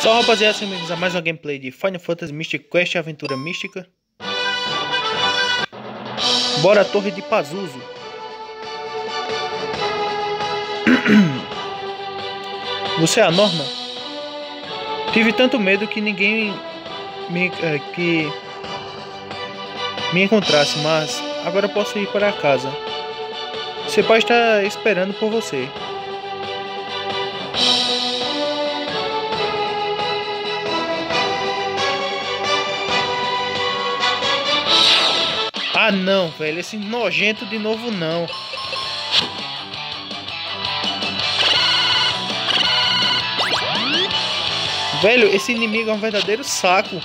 Salve rapaziada, sejam bem-vindos a mais uma gameplay de Final Fantasy Mystic Quest Aventura Mística Bora a Torre de Pazuzu Você é a Norma? Tive tanto medo que ninguém me, é, que me encontrasse, mas agora posso ir para casa. Seu pai está esperando por você. Ah não, velho, esse nojento de novo não. Velho, esse inimigo é um verdadeiro saco.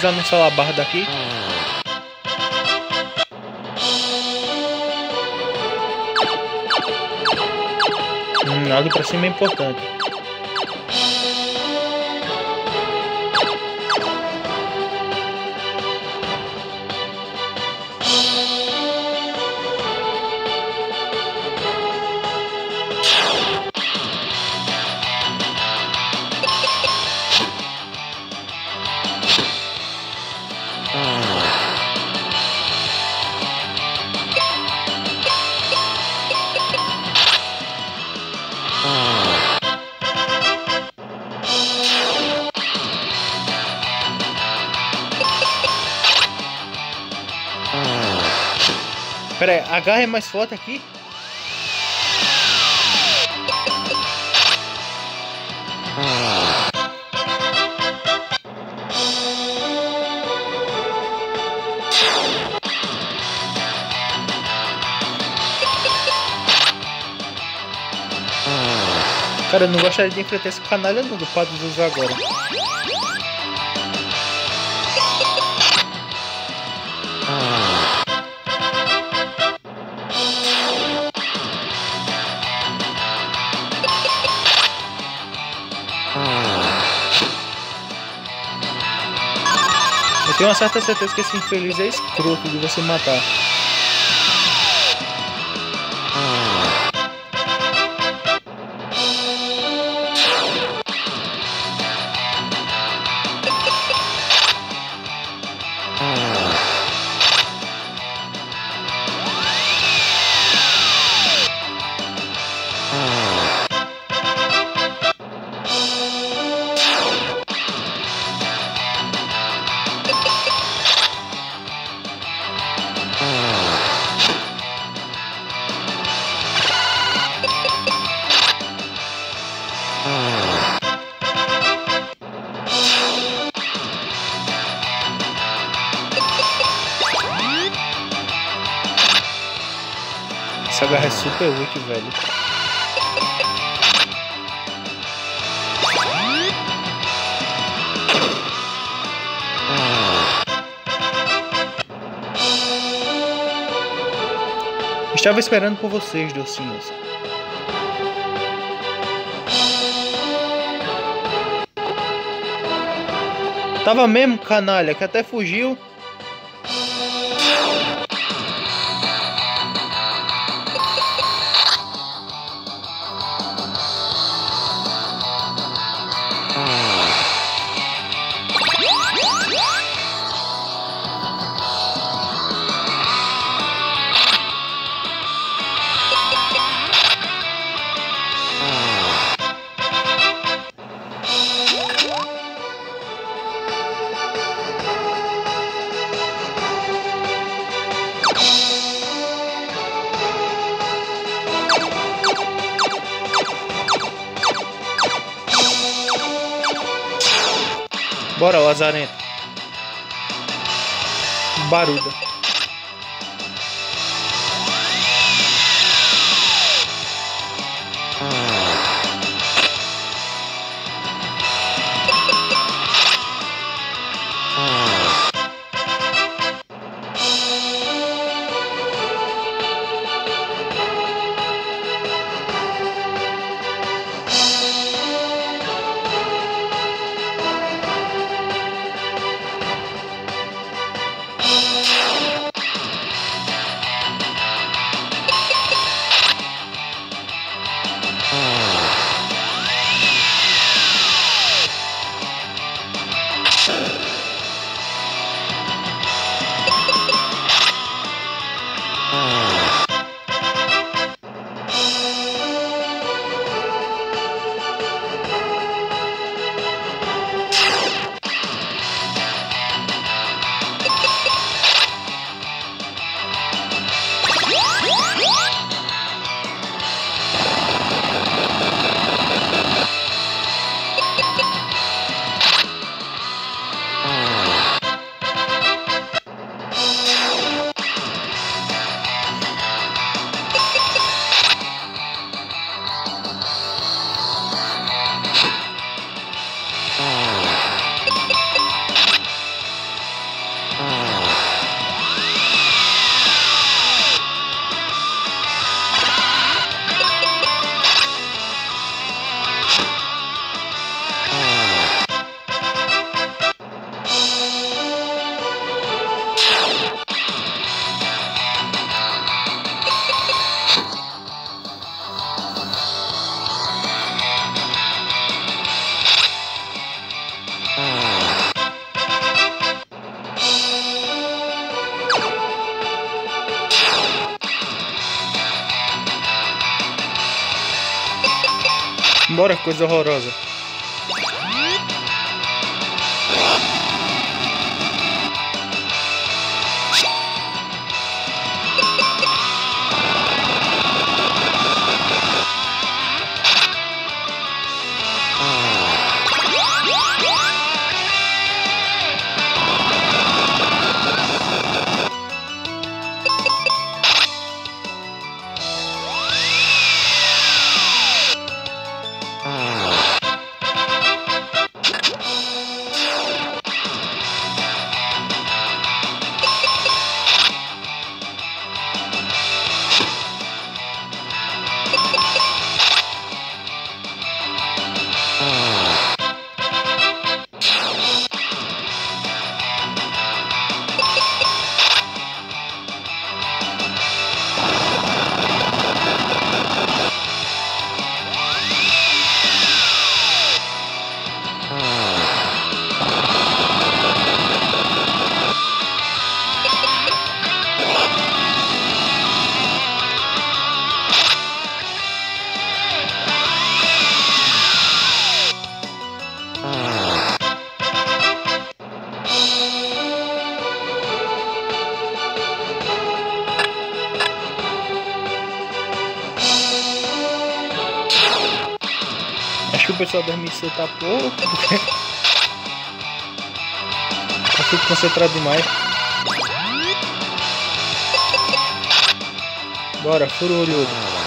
Bora utilizar nossa barra daqui. Hum, nada pra cima é importante. Pera aí, a garra é mais forte aqui? Cara, eu não gostaria de enfrentar esse canalha não do Padre usar agora. Tenho uma certa certeza que esse infeliz é escroto de você matar. Esperando por vocês, docinhos. Tava mesmo, canalha, que até fugiu. Bora, Lazarento. Baruda. Bora, missa tá pouco. Eu fico concentrado demais. Bora, furo olhudo.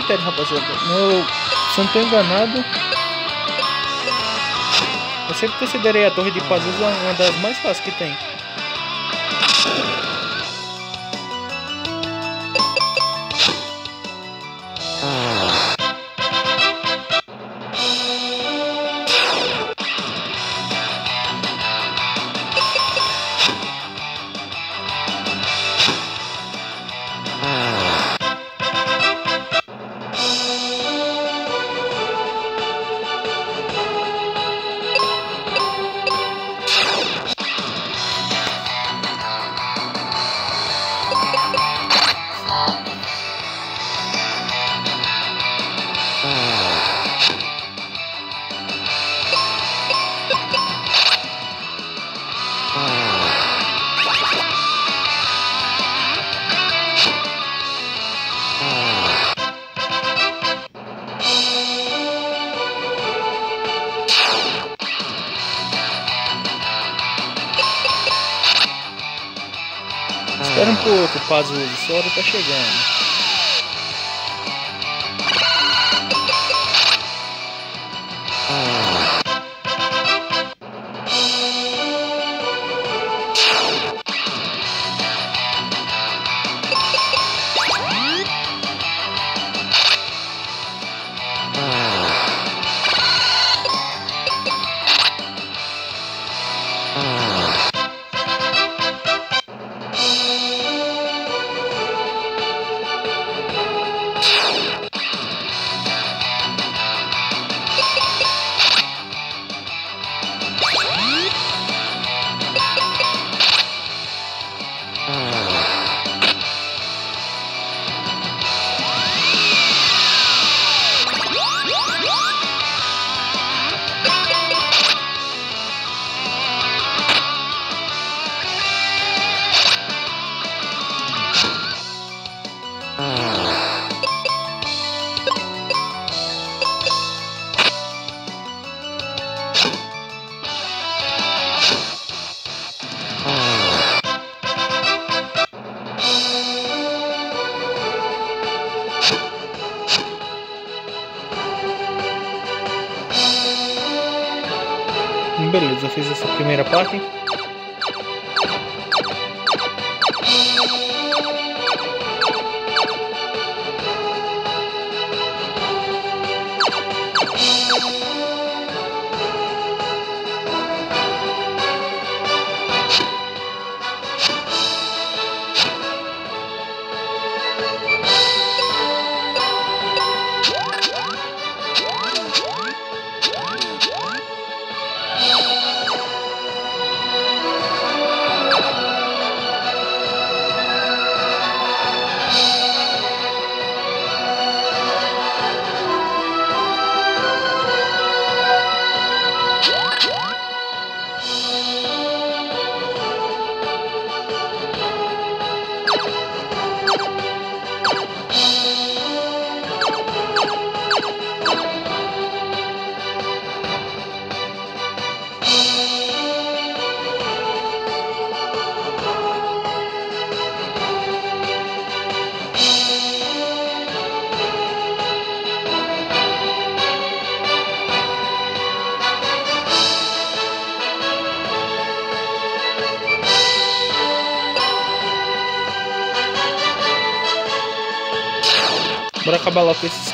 Critério rapaziada. Se eu não estou enganado, eu sempre considerei a Torre de Pazuzu uma das mais fáceis que tem. Chegando.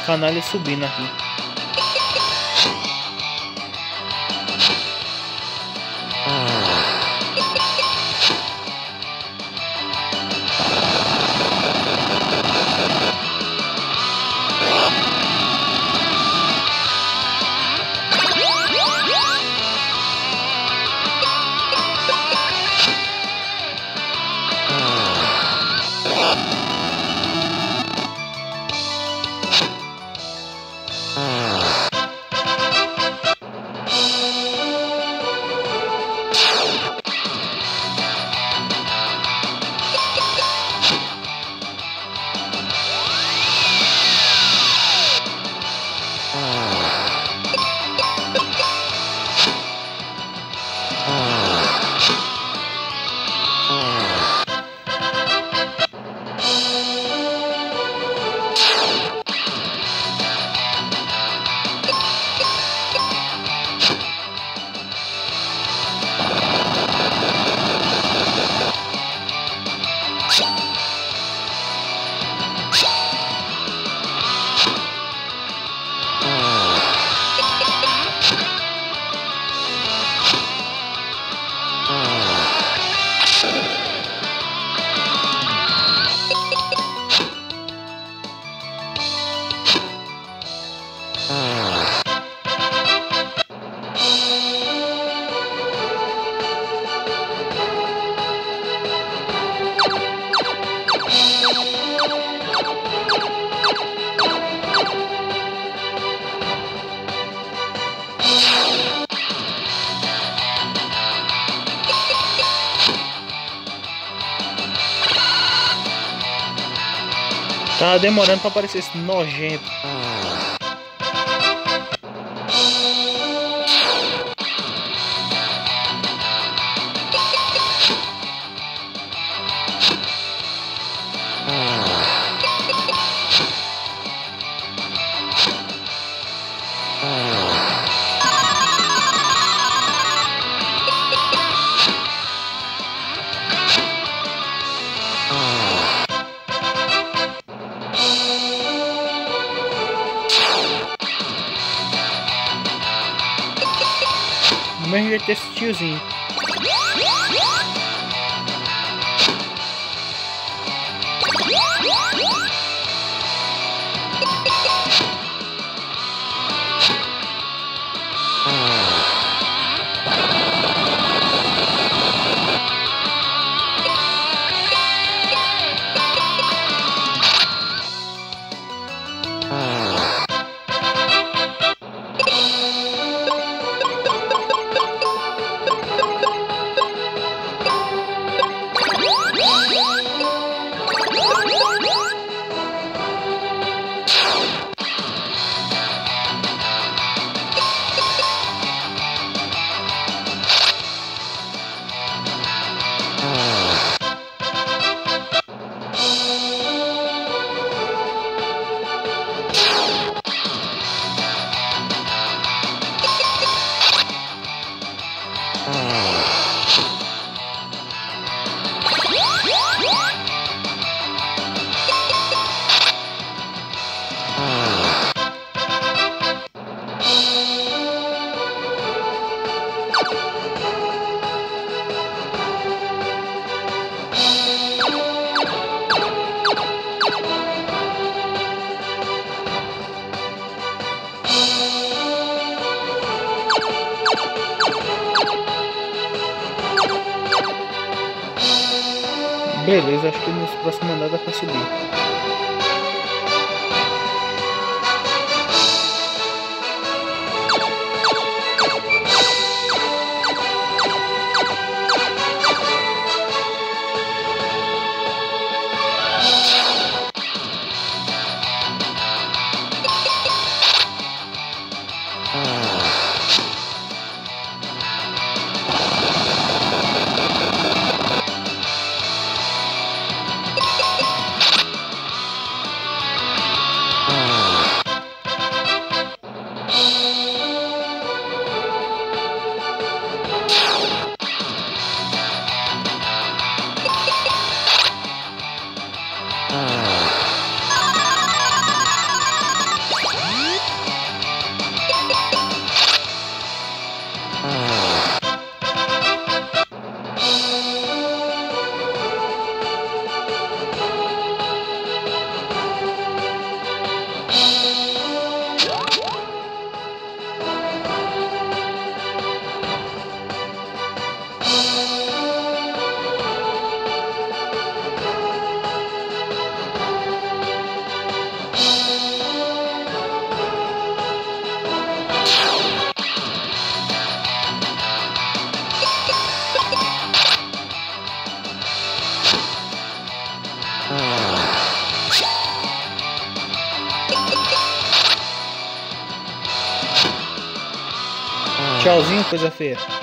Canalhas subindo aqui. Tava demorando pra aparecer esse nojento. jeito desse coisa feia.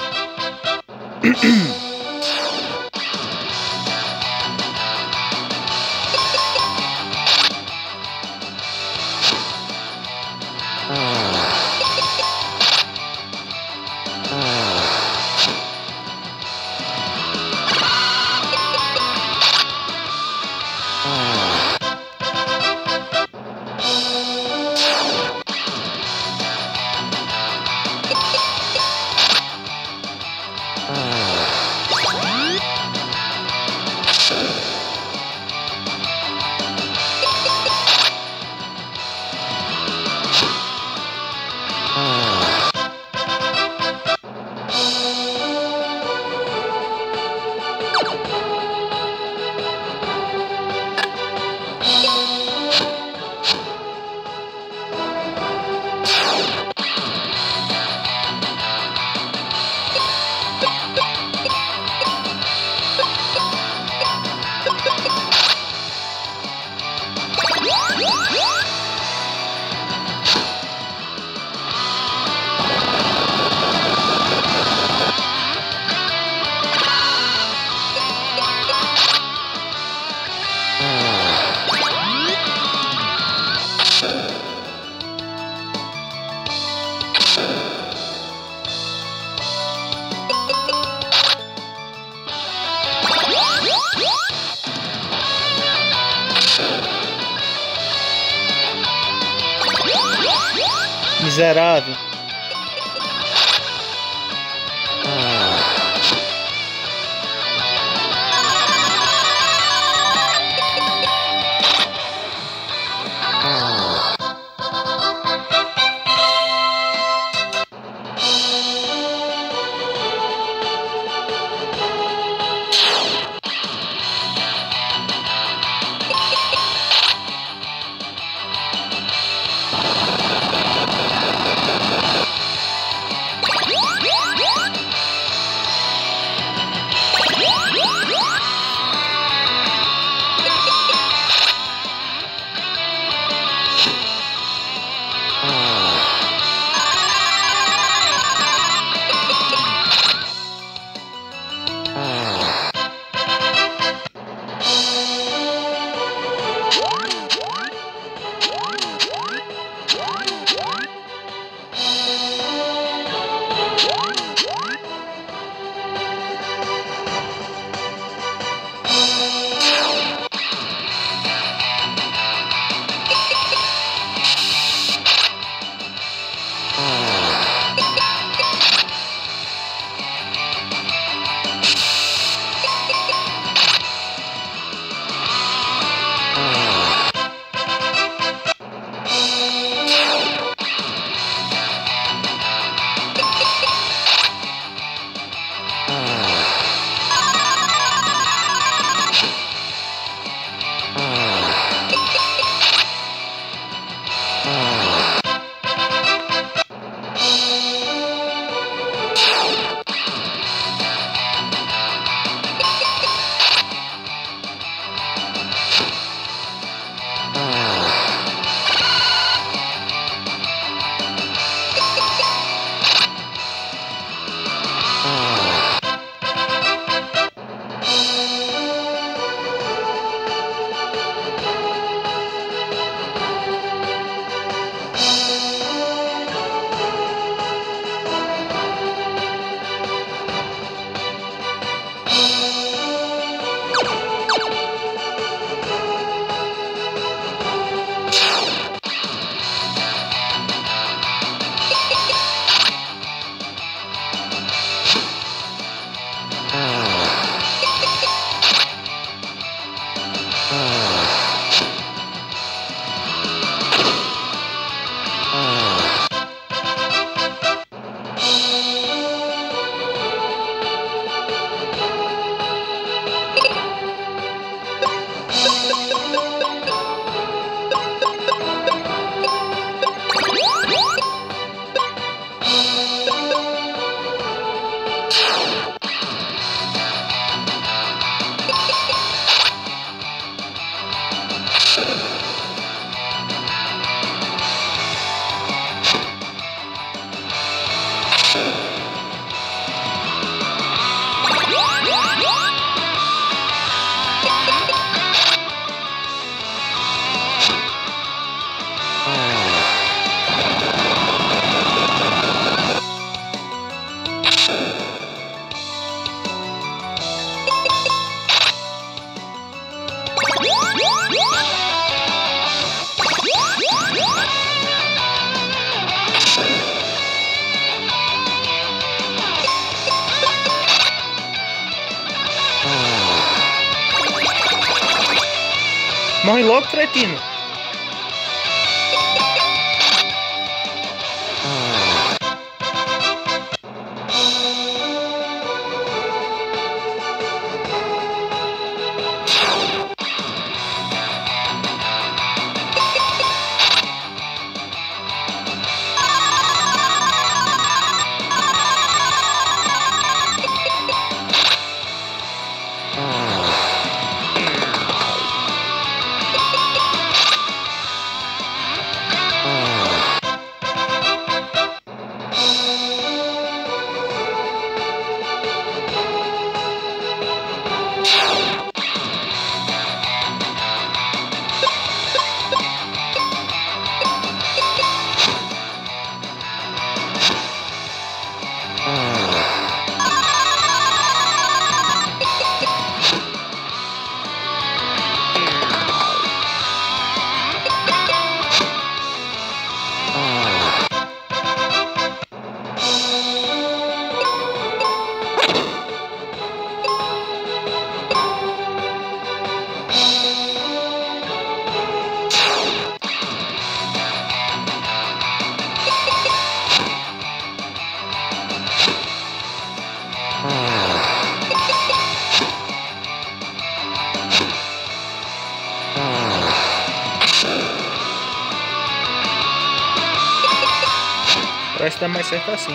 Mais certo assim.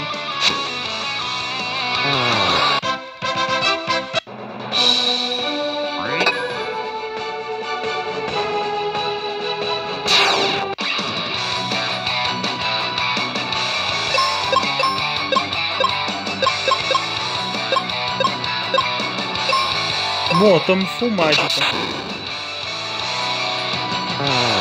Bom, tome full mágica. Tchauzinho,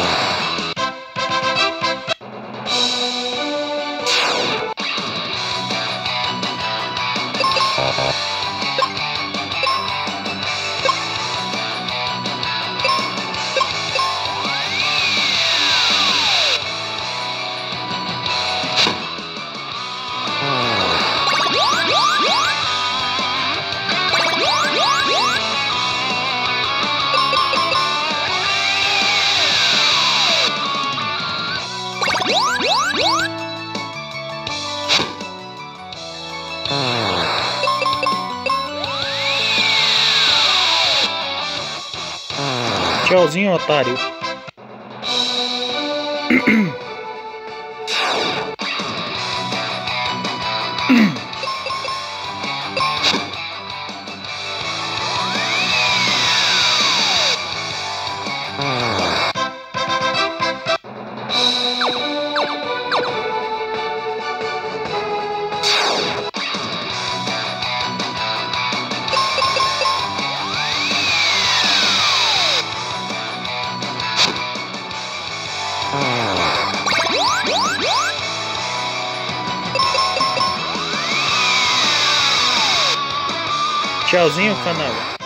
otário. Tchauzinho, canal.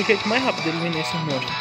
Pelo jeito mais rápido de eliminar esses monstros.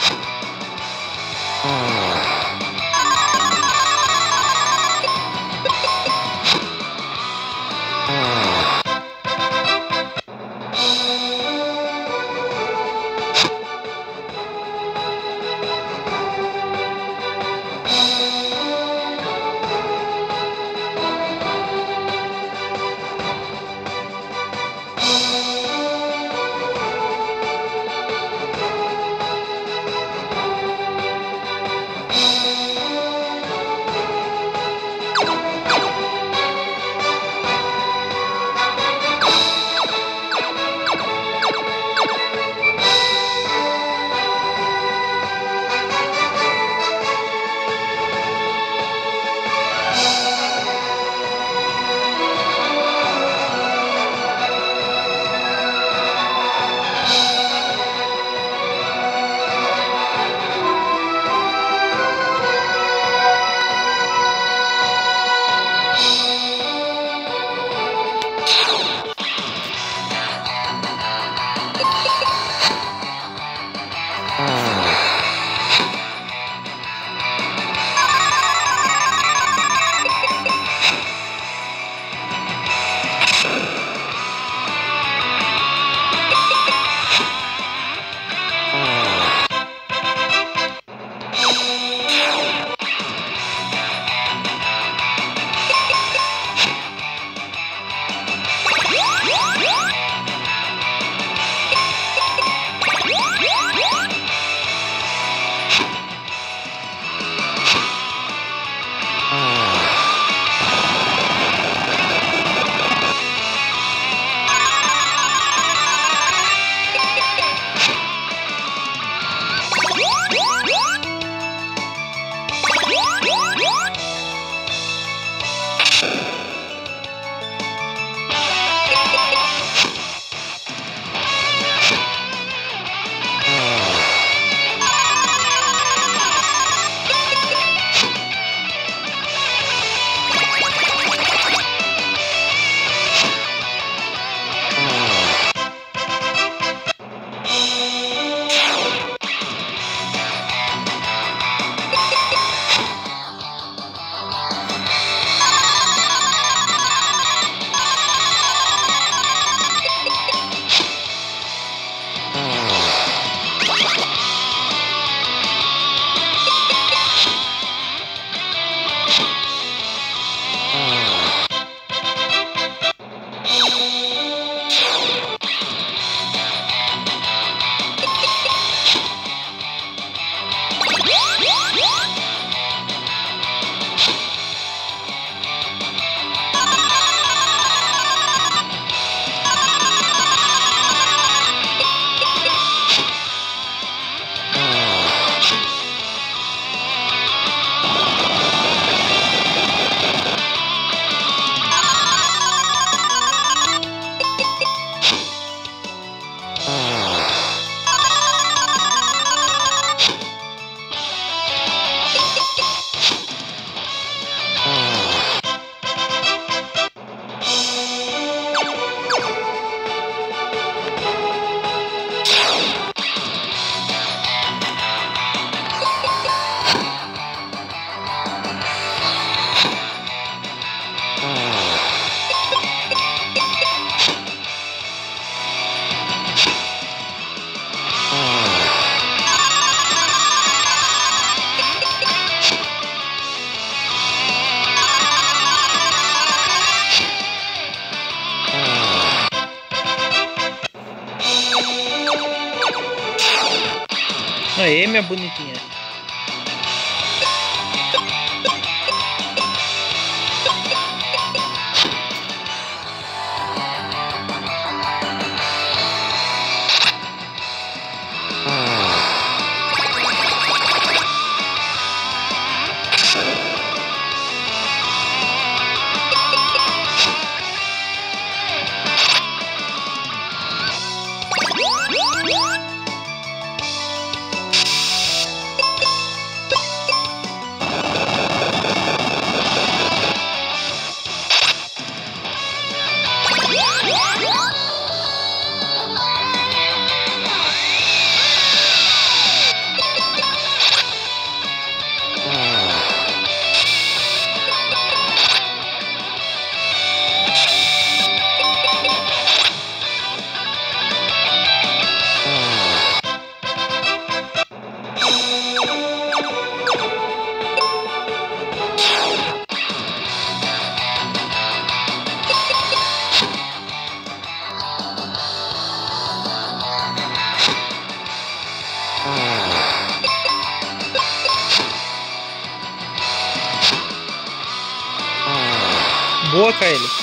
Boa, Kaeli.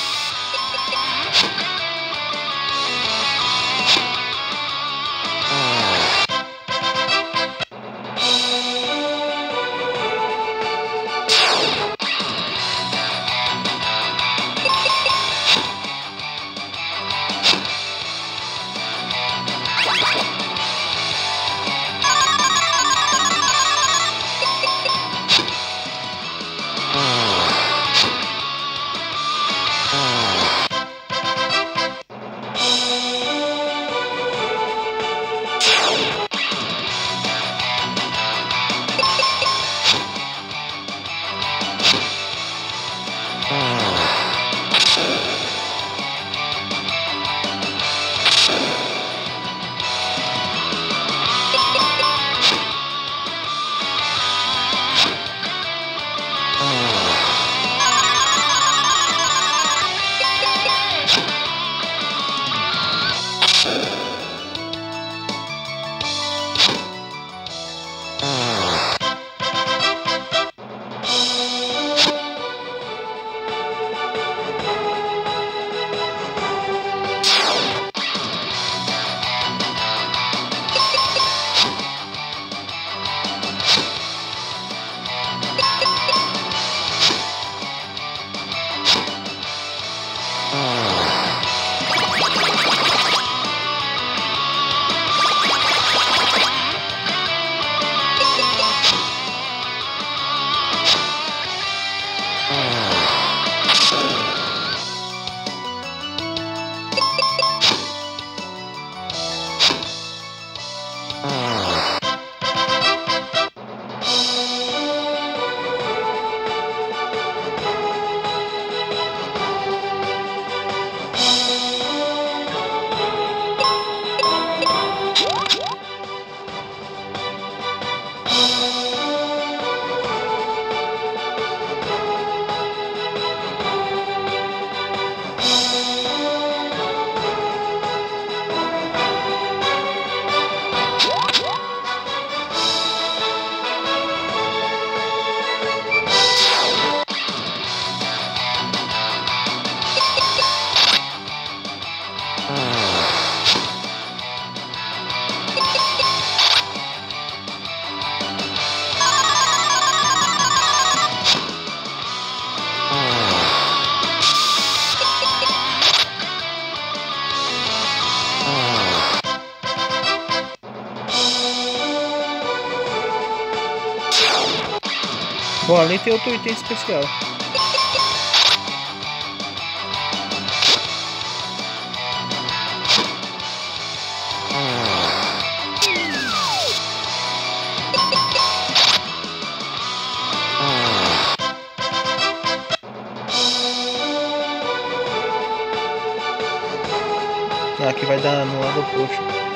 Tem outro item especial. Ah, aqui vai dar no lado oposto.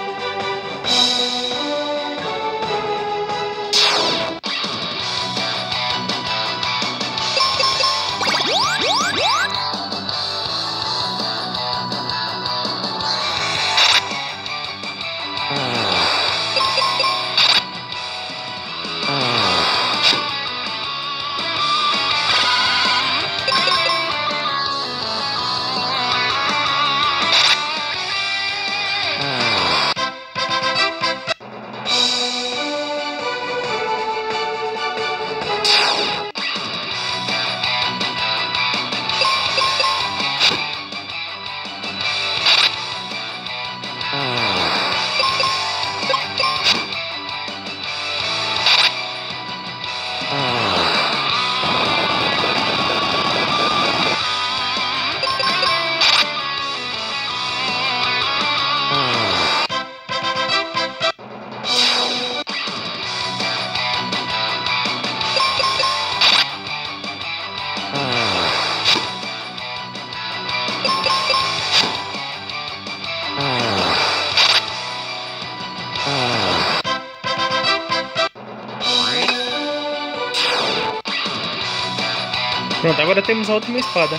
Agora temos a última espada.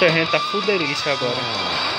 A gente tá full agora.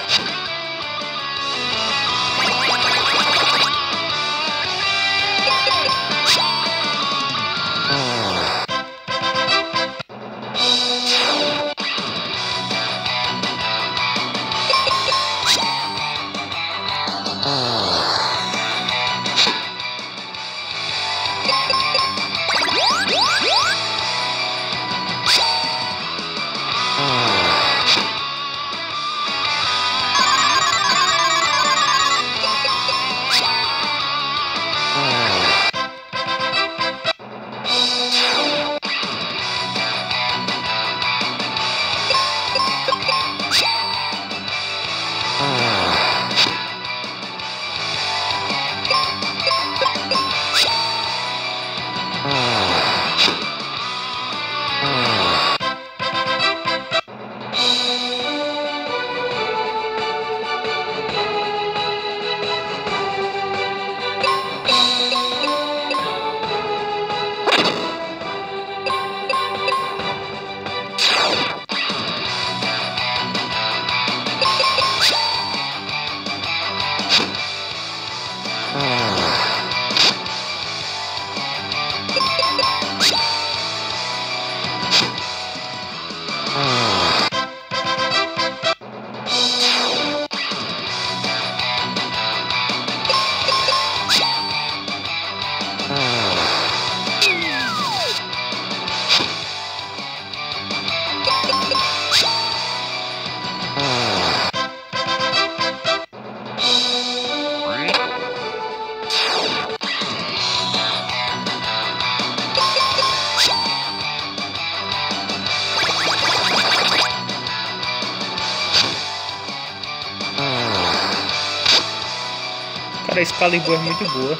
Excalibur é muito boa.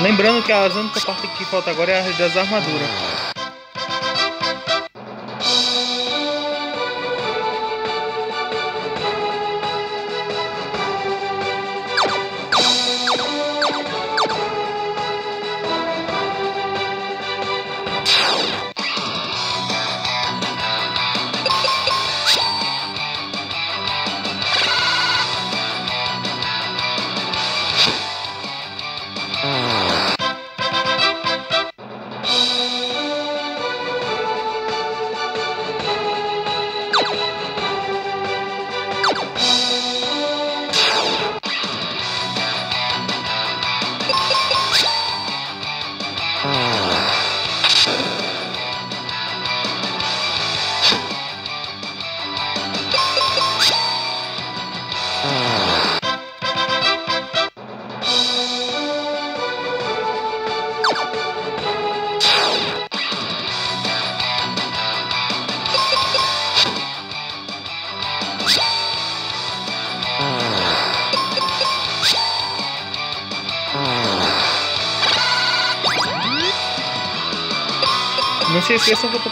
Lembrando que a parte que falta agora é a das armaduras.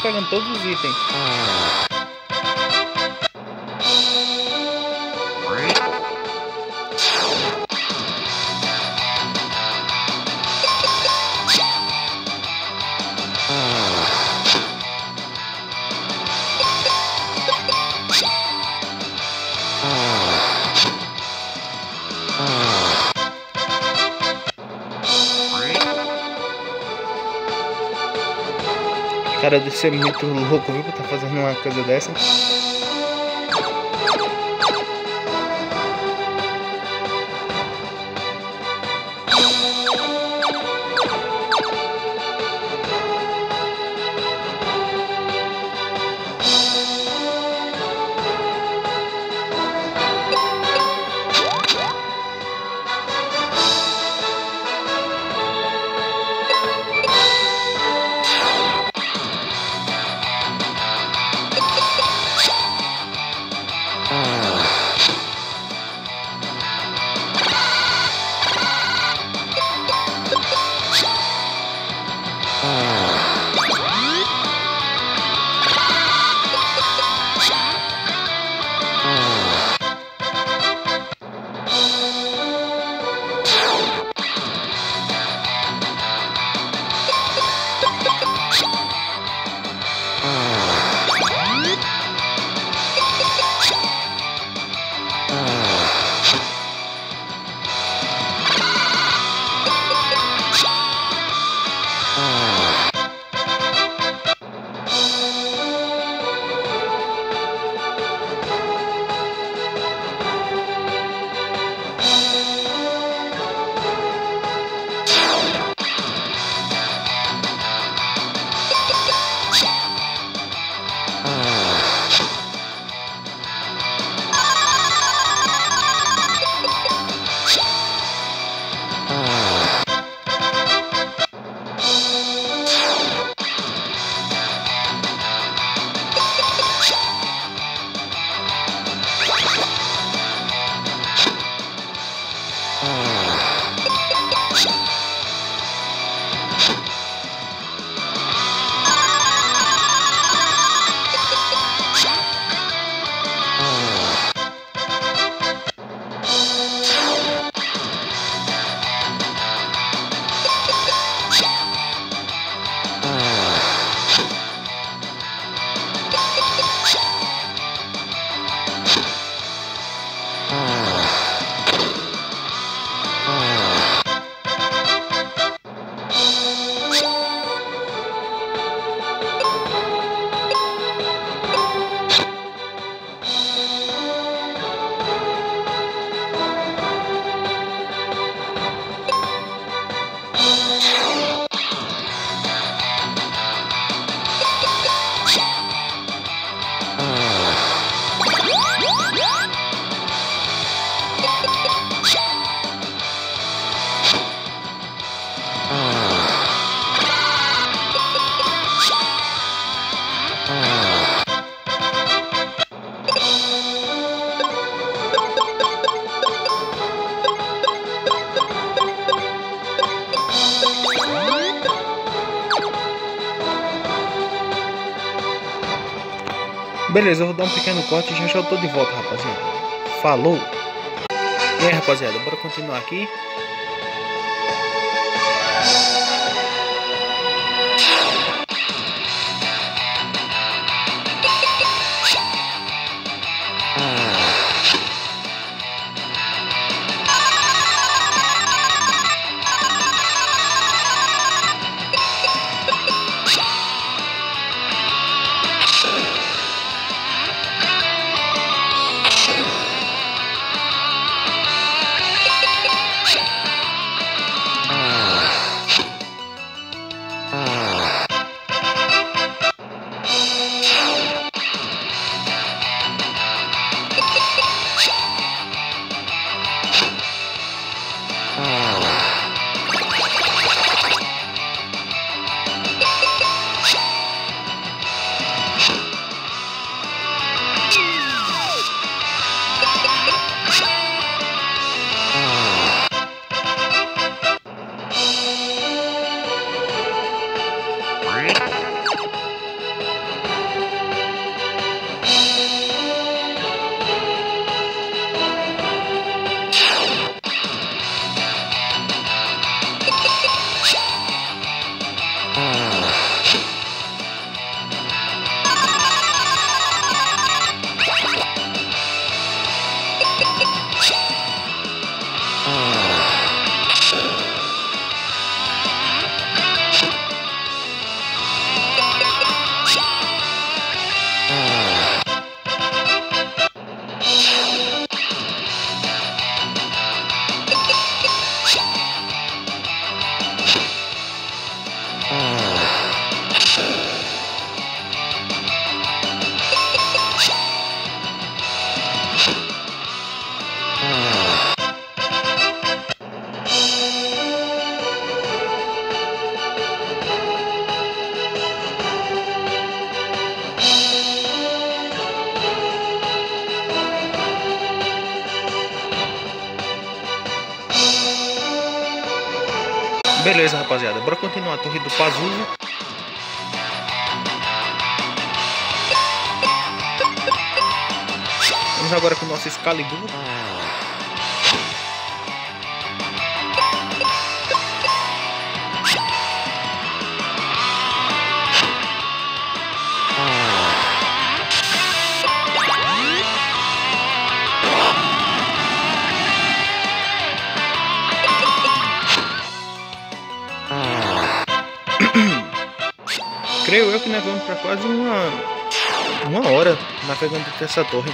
Pegando todos os itens. Deve ser muito louco, viu? Tá fazendo uma coisa dessa. Beleza, eu vou dar um pequeno corte e já já eu tô de volta, rapaziada. Falou! E aí, rapaziada, bora continuar aqui. Creio eu que nós vamos para quase uma, uma hora navegando essa torre.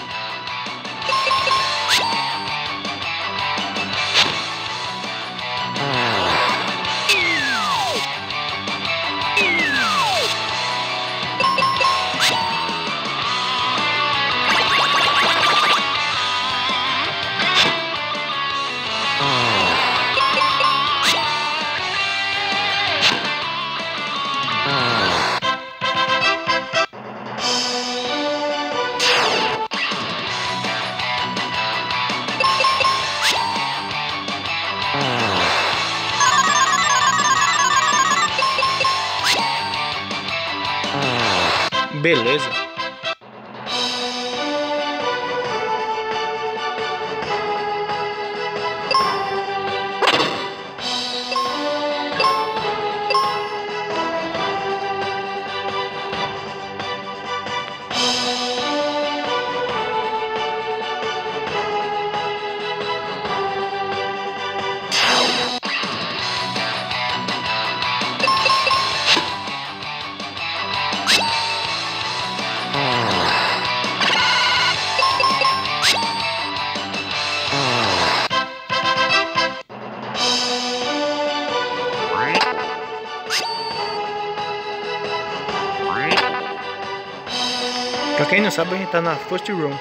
Tá na First Room.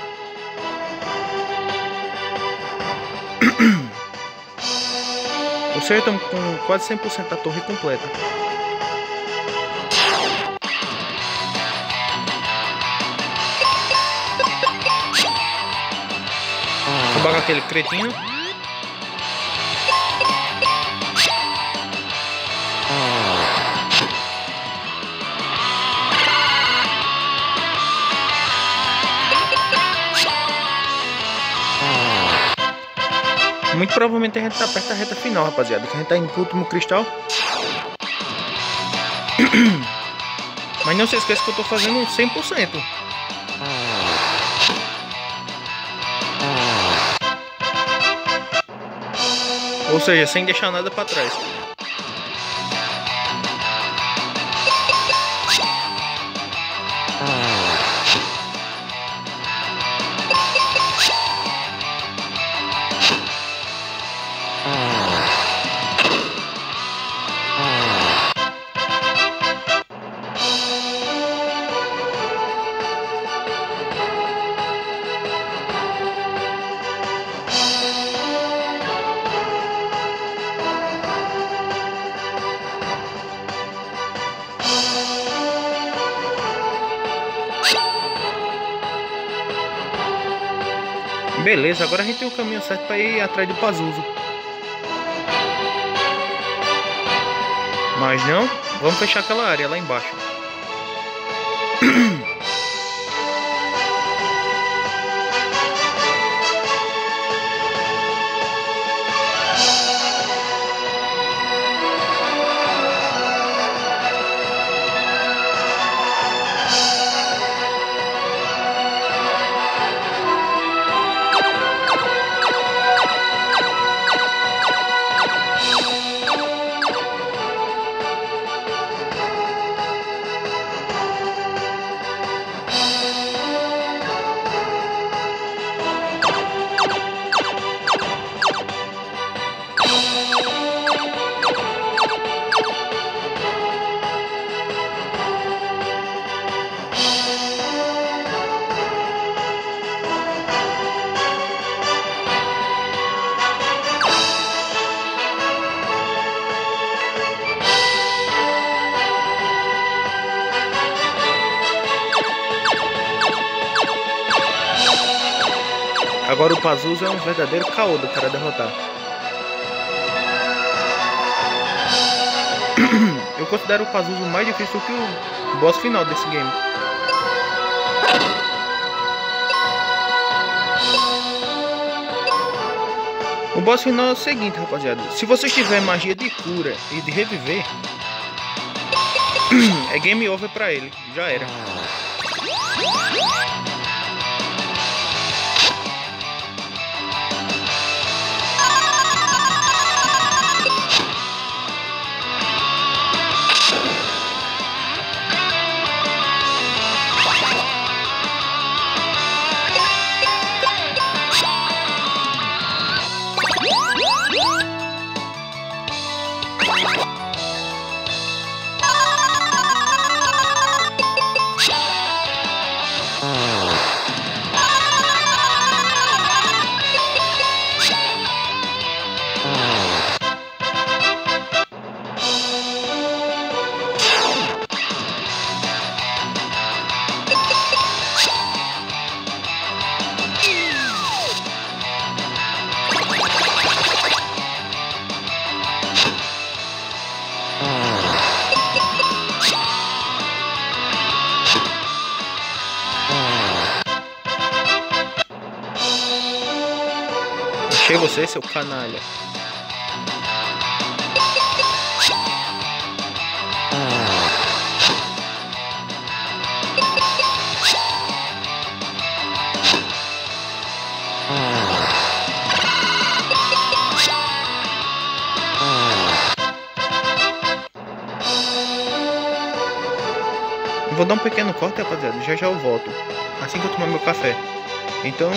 O senhor estamos com quase 100% da torre completa. Acabar aquele cretino. Muito provavelmente a gente tá perto da reta final, rapaziada. Que a gente tá indo pro último cristal. Mas não se esqueça que eu tô fazendo 100%. Ou seja, sem deixar nada para trás. Beleza, agora a gente tem o caminho certo para ir atrás do Pazuzu. Mas não, vamos fechar aquela área lá embaixo. É um verdadeiro caô do cara derrotar. Eu considero o Pazuzu mais difícil que o boss final desse game. O boss final é o seguinte, rapaziada. Se você tiver magia de cura e de reviver, é game over pra ele. Já era. Canalha. Vou dar um pequeno corte, rapaziada. Já já eu volto. Assim que eu tomar meu café. Então,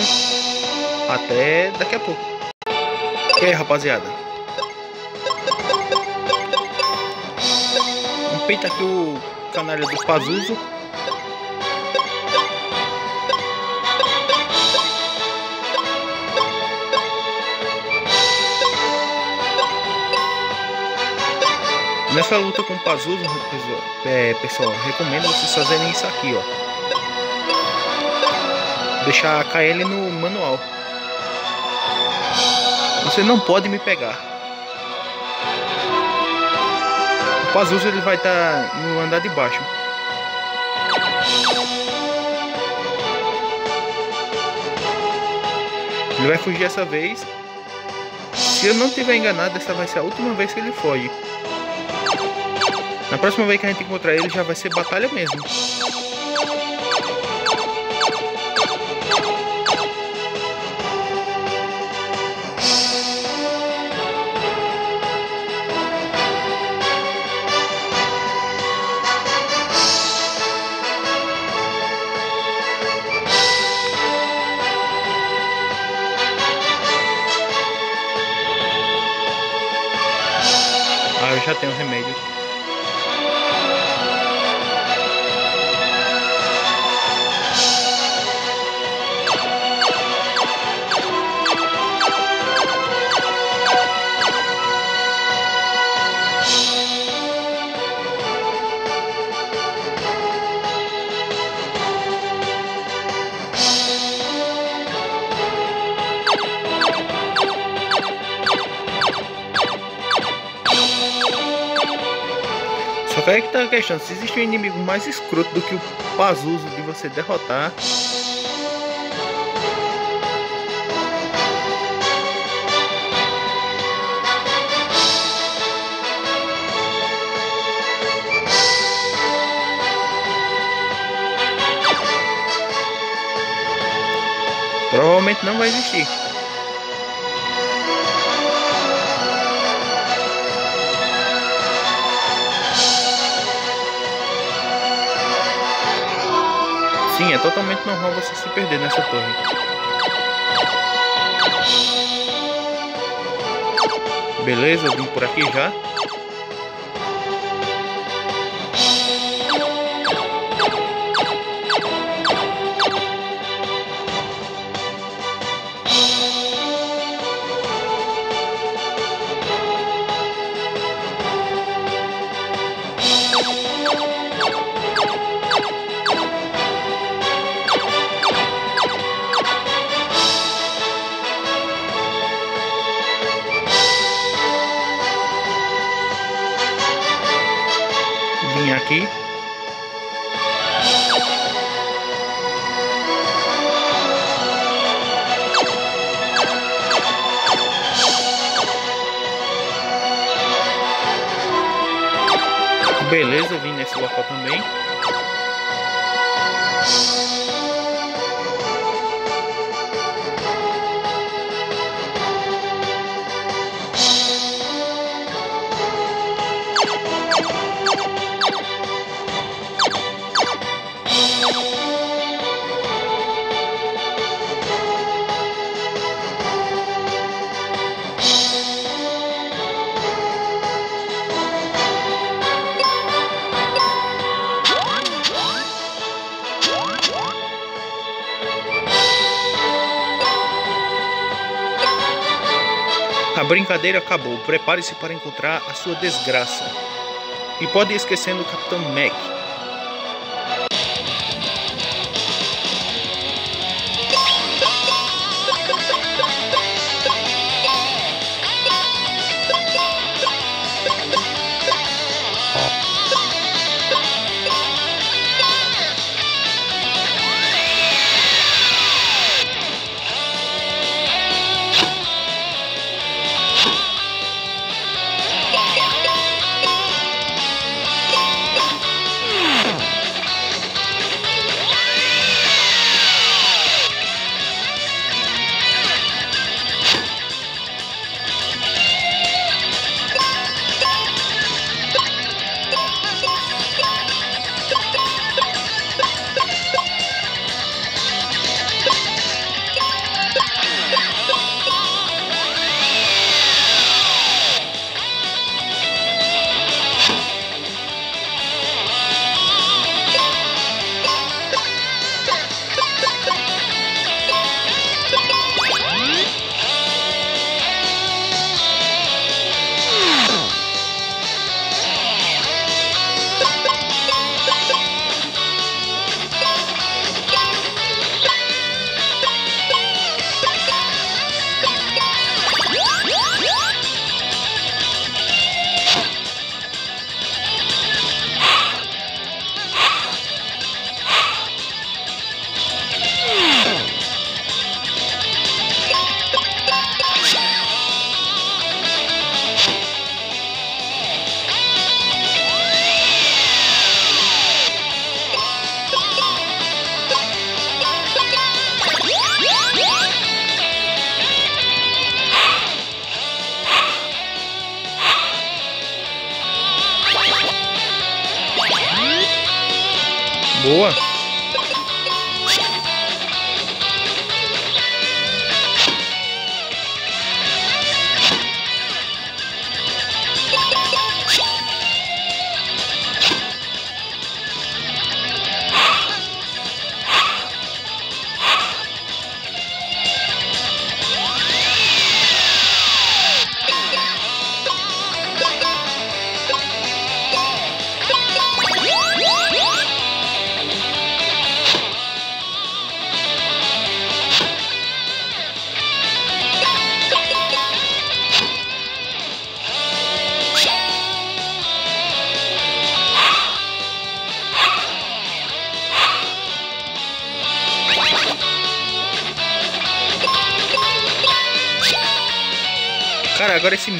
até daqui a pouco. E aí, rapaziada? Peito aqui o canalha do Pazuzu. Nessa luta com o Pazuzu, é, pessoal, recomendo vocês fazerem isso aqui, ó. Deixar a KL no manual. Você não pode me pegar. O Pazuzu ele vai estar tá no andar de baixo. Ele vai fugir essa vez. Se eu não tiver enganado, essa vai ser a última vez que ele foge. Na próxima vez que a gente encontrar ele, já vai ser batalha mesmo. Já tenho remédio. Aí que tá a questão, se existe um inimigo mais escroto do que o Pazuzu de você derrotar, provavelmente não vai existir. Sim, é totalmente normal você se perder nessa torre. Beleza, vim por aqui já. Beleza, vim nesse local também. Brincadeira acabou. Prepare-se para encontrar a sua desgraça. E pode ir esquecendo o Capitão Mac.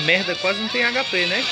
Merda quase não tem HP, né?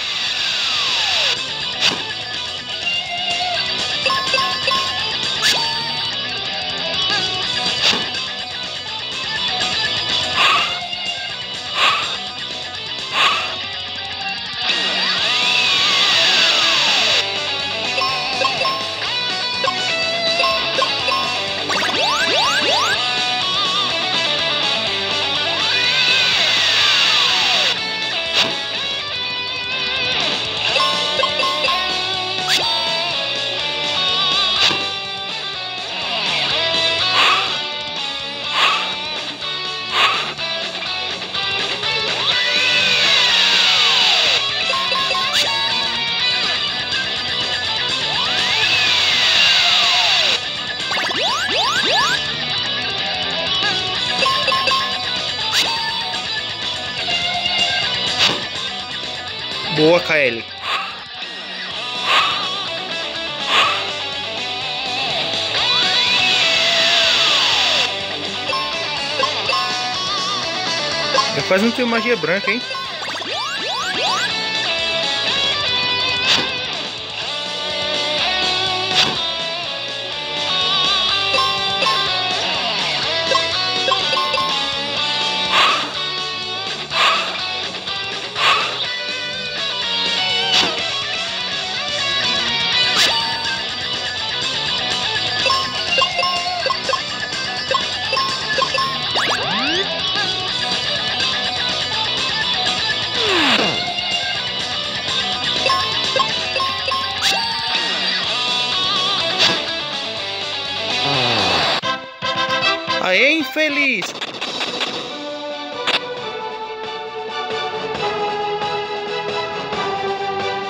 Magia branca, hein?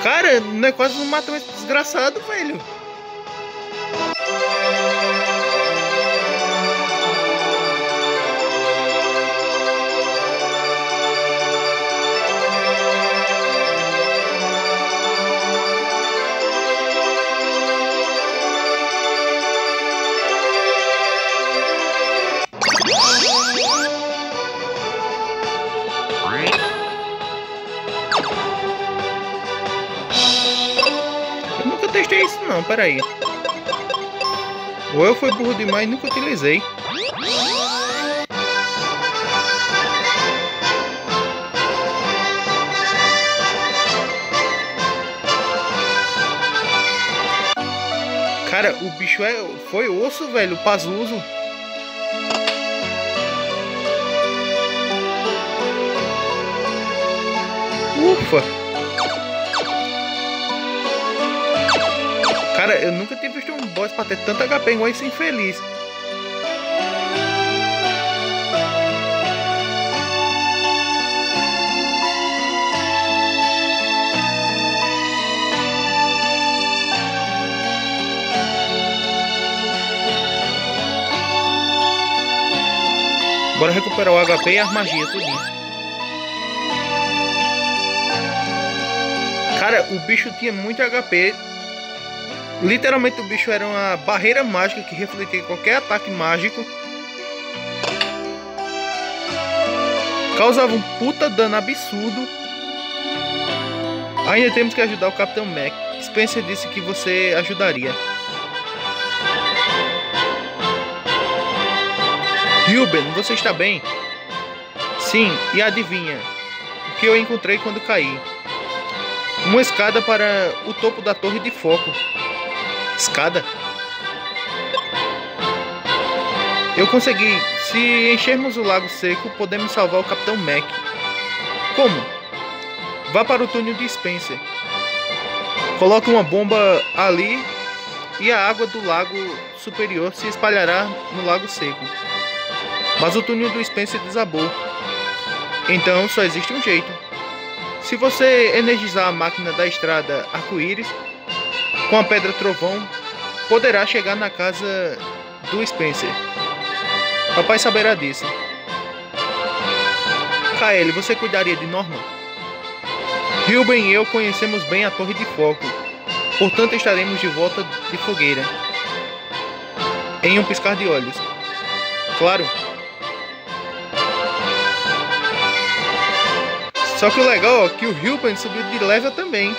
Cara, não é quase não matou esse desgraçado, velho. Peraí. Ou eu fui burro demais e nunca utilizei. Cara, o bicho é, foi osso, velho, o Pazuzu. Ufa! Cara, eu nunca tinha visto um boss pra ter tanto HP igual esse infeliz. Bora recuperar o HP e as magias tudinho. Cara, o bicho tinha muito HP. Literalmente o bicho era uma barreira mágica que refletia qualquer ataque mágico. Causava um puta dano absurdo. Ainda temos que ajudar o Capitão Mac. Spencer disse que você ajudaria. Ruben, você está bem? Sim, e adivinha o que eu encontrei quando caí? Uma escada para o topo da torre de foco. Escada? Eu consegui. Se enchermos o lago seco, podemos salvar o Capitão Mac. Como? Vá para o túnel de Spencer. Coloque uma bomba ali e a água do lago superior se espalhará no lago seco. Mas o túnel do Spencer desabou. Então só existe um jeito. Se você energizar a máquina da estrada arco-íris com a pedra trovão, poderá chegar na casa do Spencer. Papai saberá disso. Kaeli, você cuidaria de Norman? Hilben e eu conhecemos bem a Torre de Foco, portanto estaremos de volta de fogueira. Em um piscar de olhos. Claro. Só que o legal é que o Hilben subiu de level também.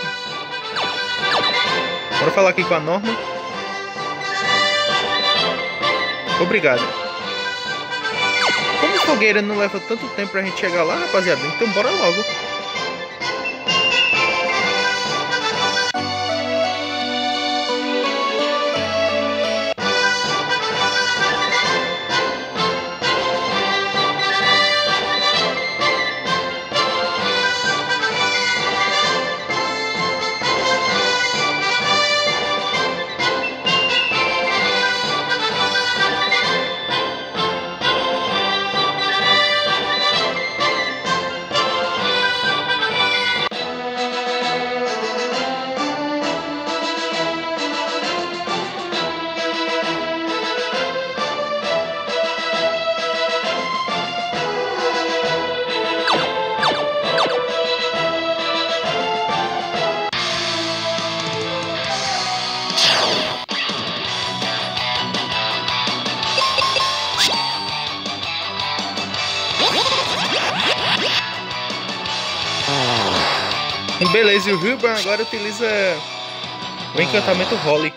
Bora falar aqui com a Norma. Obrigado fogueira não leva tanto tempo pra gente chegar lá, rapaziada. Então bora logo. O Hilburn agora utiliza o encantamento Holly.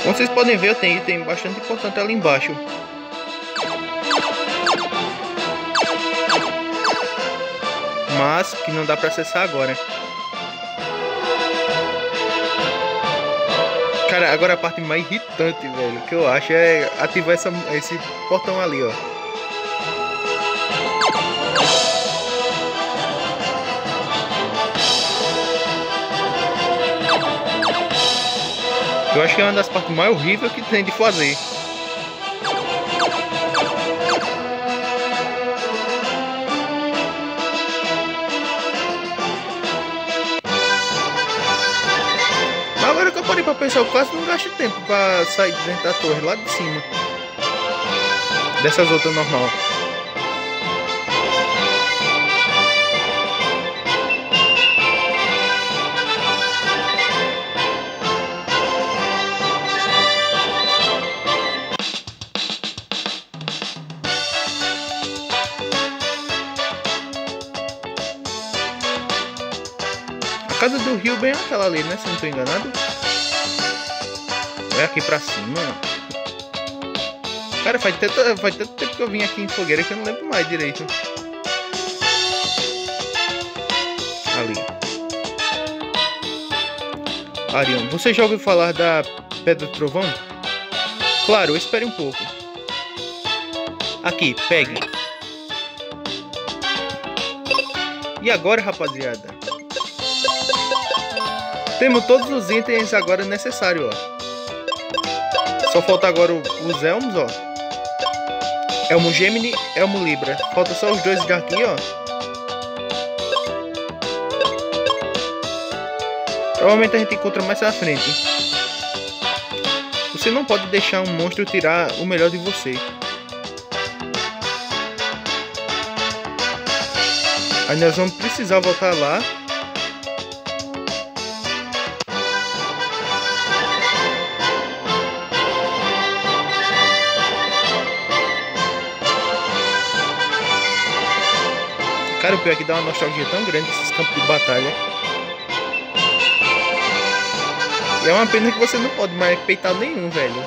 Como vocês podem ver, tem item bastante importante ali embaixo. Mas que não dá para acessar agora. Cara, agora a parte mais irritante, velho, que eu acho é ativar essa, esse portão ali, ó. Eu acho que é uma das partes mais horríveis que tem de fazer. Agora que eu parei pra pensar, eu quase não gasto tempo pra sair de dentro da torre, lá de cima. Dessas outras normal. Casa do rio bem aquela ali, né? Se não tô enganado. É aqui pra cima. Cara, faz tanto, faz tanto tempo que eu vim aqui em Fogueira que eu não lembro mais direito. Ali. Arion, você já ouviu falar da Pedra Trovão? Claro, espere um pouco. Aqui, pegue. E agora, rapaziada? Temos todos os itens agora necessários, ó. Só falta agora os elmos, ó. Elmo Gemini, Elmo Libra. Falta só os dois daqui, ó. Provavelmente a gente encontra mais à frente. Você não pode deixar um monstro tirar o melhor de você. Aí nós vamos precisar voltar lá Cara, o pior é que dá uma nostalgia tão grande esses campos de batalha. E é uma pena que você não pode mais peitar nenhum, velho.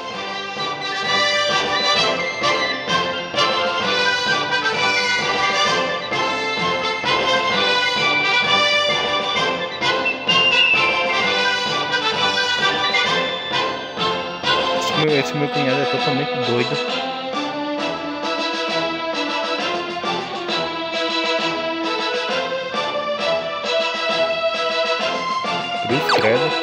meu, esse meu cunhado é totalmente doido. Credo.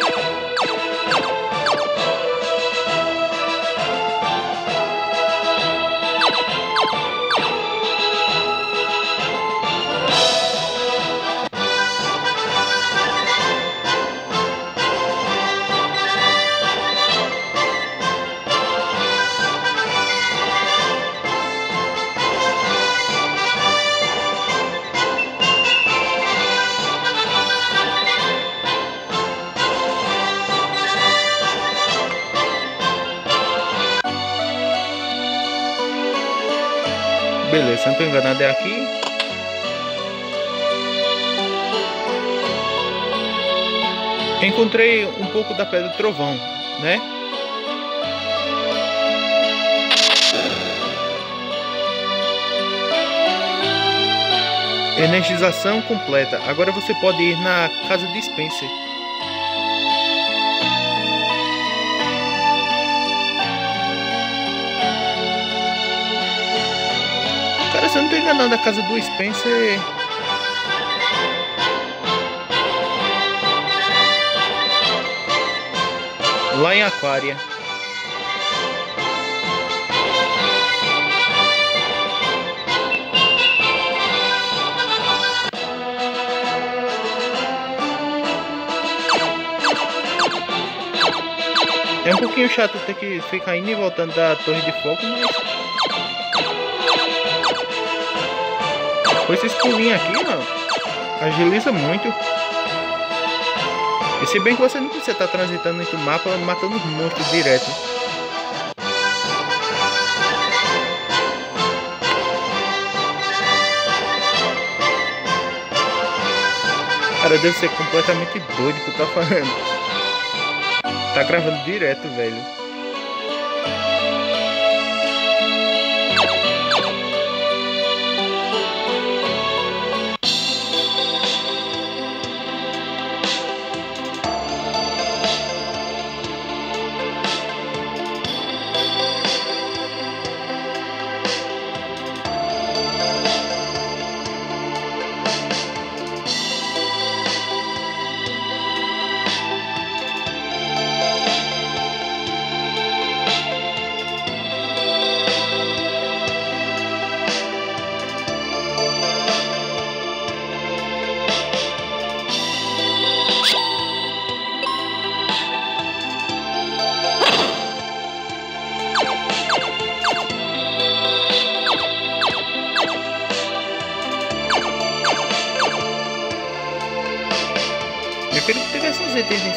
Se não estou enganado é aqui. Encontrei um pouco da pedra trovão, né? Energização completa. Agora você pode ir na casa de Spencer. Se eu não tô enganando, a casa do Spencer. Lá em Aquária. É um pouquinho chato ter que ficar indo e voltando da torre de fogo, mas Com esses pulinhos aqui, ó, agiliza muito. E se bem que você não precisa estar transitando entre o mapa matando os monstros direto. Cara, deve ser completamente doido que tá falando. Tá gravando direto, velho.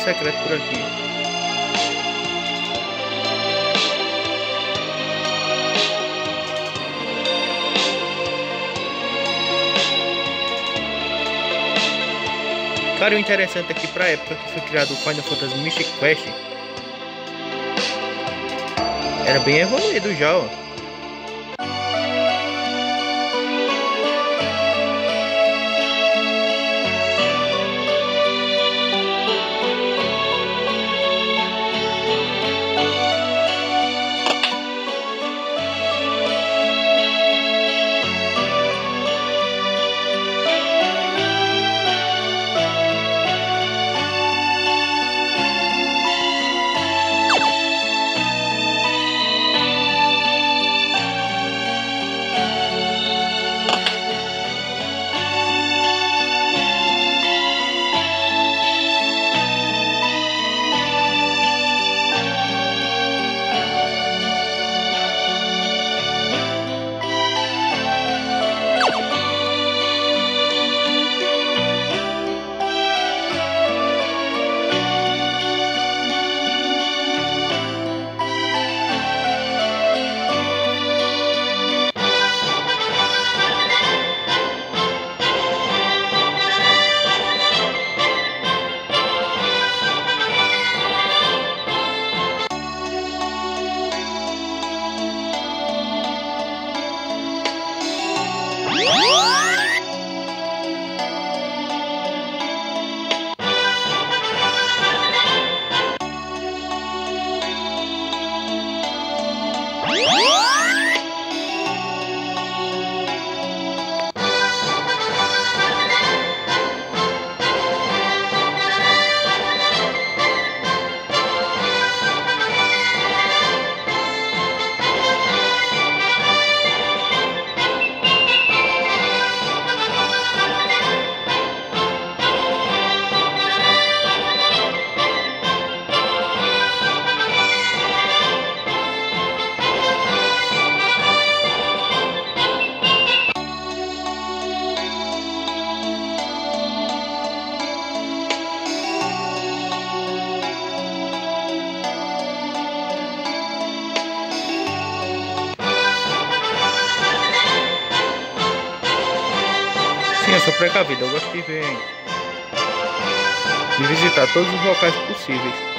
Secreto por aqui. Cara, o interessante aqui pra época que foi criado o Final Fantasy Mystic Quest era bem evoluído já, ó. Precavido. Eu gosto de ver. de visitar todos os locais possíveis.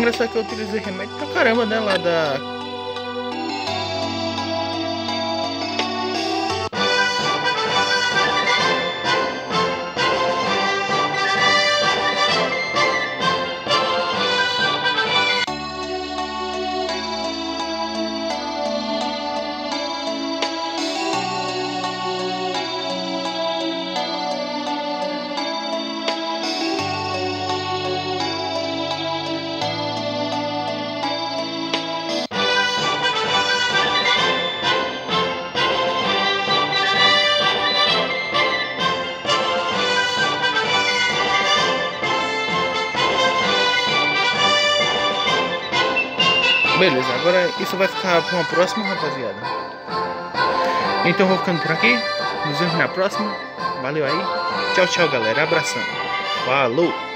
Engraçado que eu utilizei remédio pra caramba, né? Lá da isso vai ficar para uma próxima, rapaziada. Então vou ficando por aqui. Nos vemos na próxima. Valeu aí. Tchau, tchau, galera. Abração. Falou!